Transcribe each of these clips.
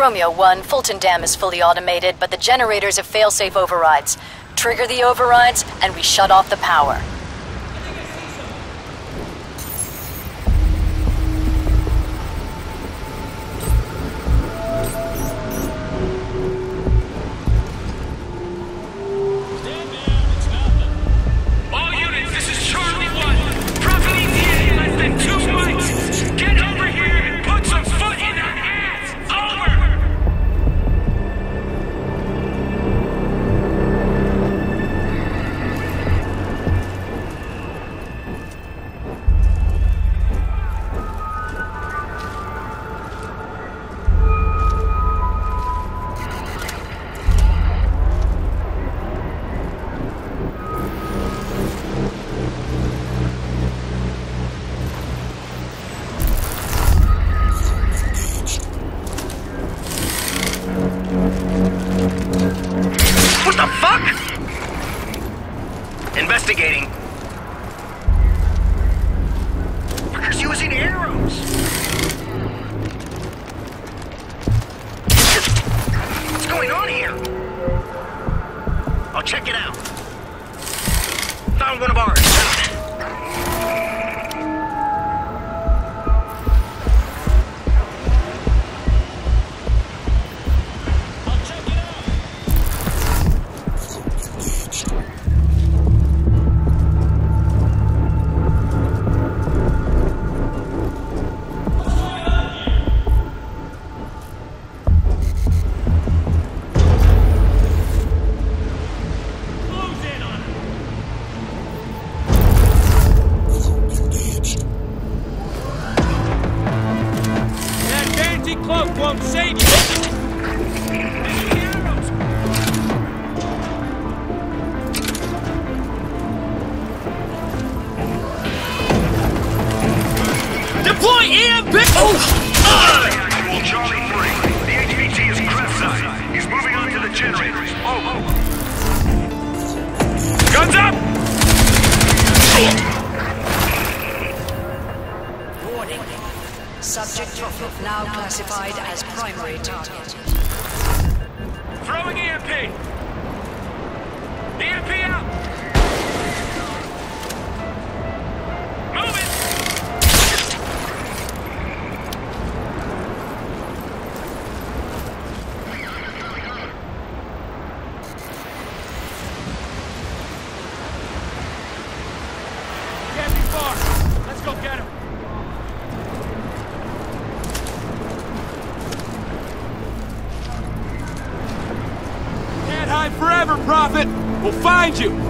Romeo 1, Fulton Dam is fully automated, but the generators have failsafe overrides. Trigger the overrides, and we shut off the power. Deploy EMP! Actual Charlie 3. The HVT is crestside. He's moving on to the generators. Over. Guns up! Warning. Subject now classified as primary target. Throwing EMP! EMP out! Prophet. We'll find you.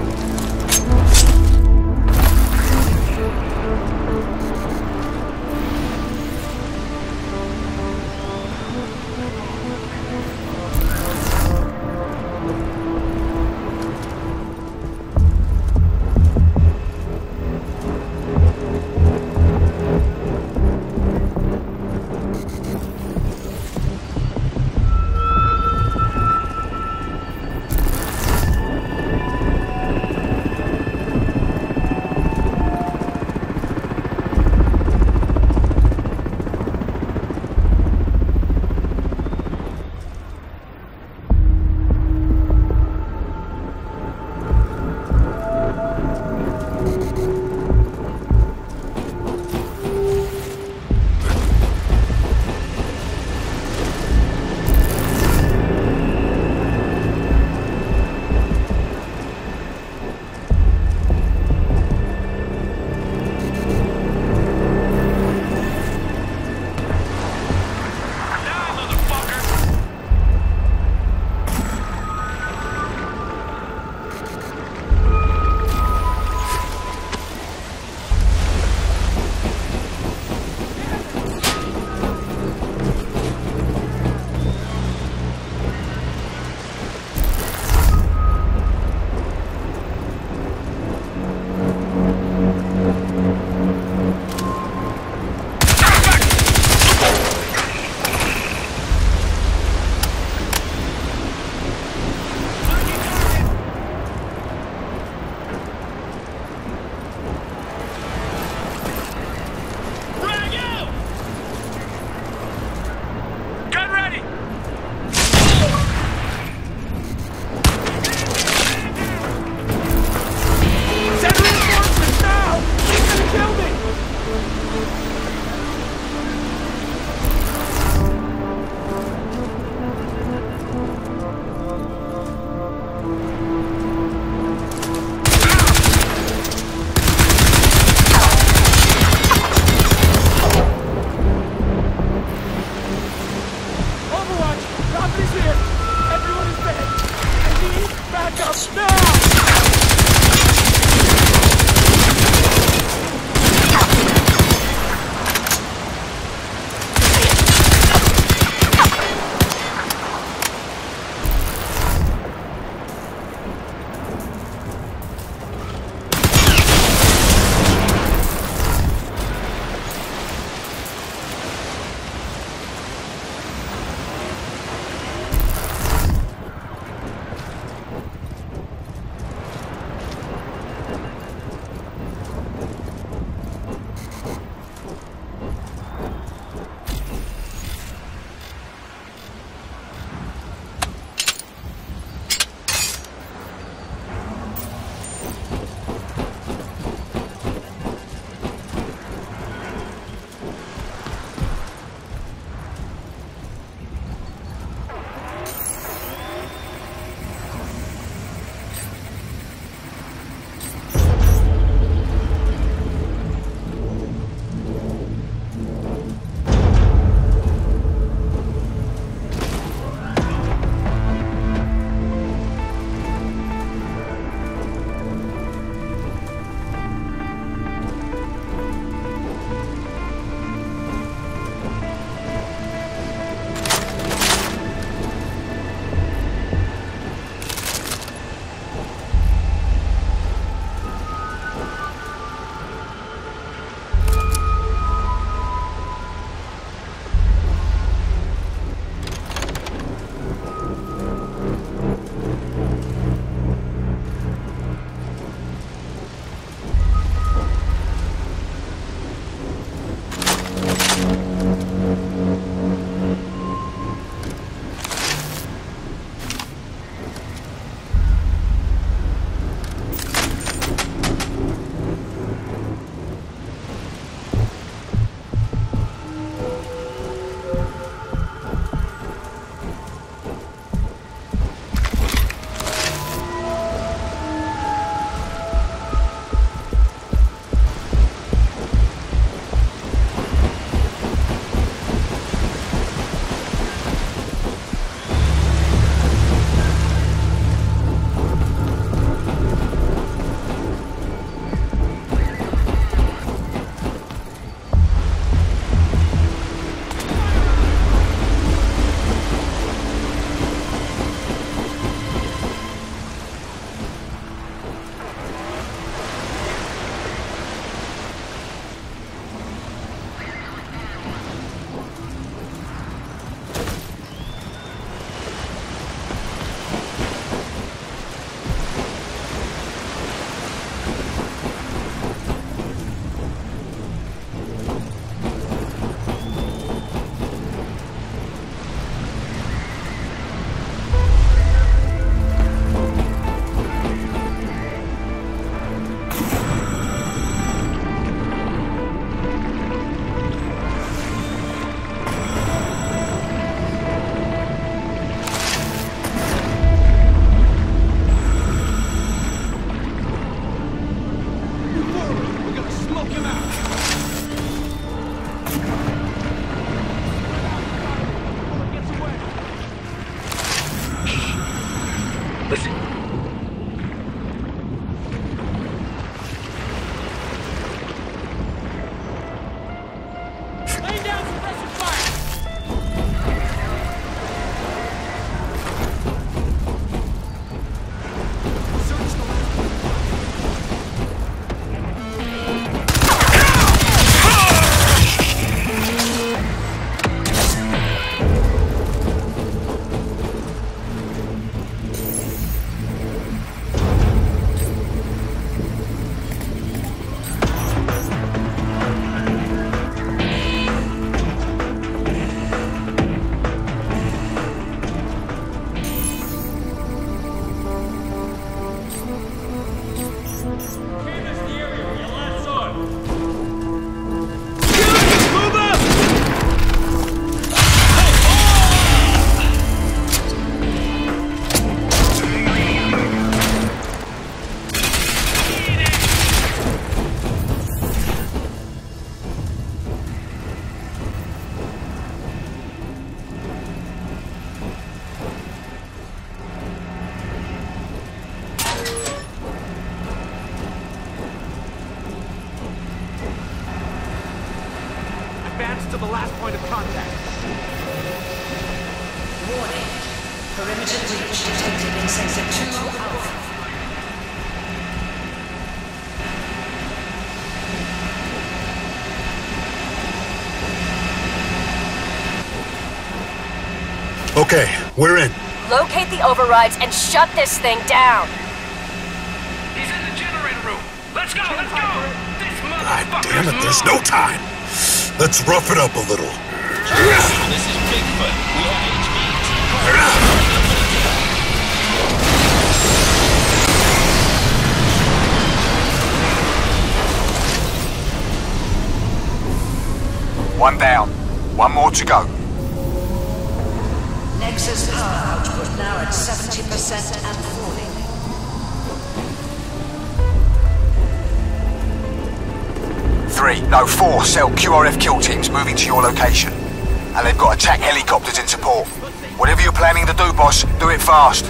Okay, we're in. Locate the overrides and shut this thing down. He's in the generator room. Let's go, let's go! This God damn it, there's no time. Let's rough it up a little. This is Bigfoot. We have One down. One more to go. Nexus power output now at 70% and falling. Three, no, four cell QRF kill teams moving to your location. And they've got attack helicopters in support. Whatever you're planning to do, boss, do it fast.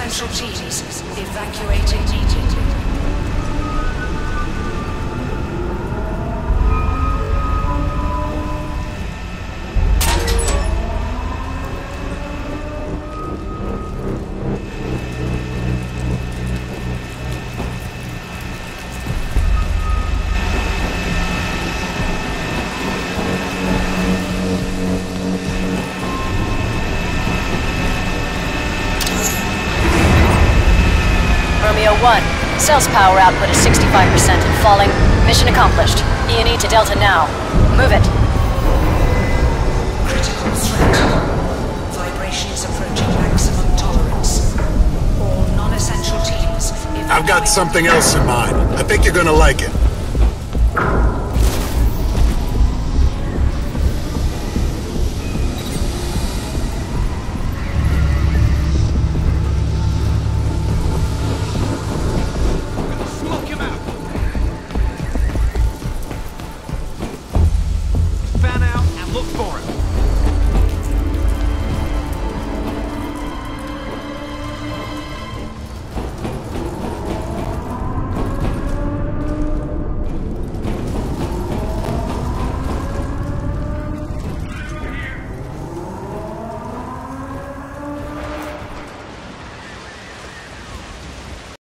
All non-essential teams evacuate Romeo 1. Cell's power output is 65% and falling. Mission accomplished. E&E to Delta now. Move it. Critical threat. Vibrations approaching maximum tolerance. All non-essential teams. I've got something else in mind. I think you're gonna like it.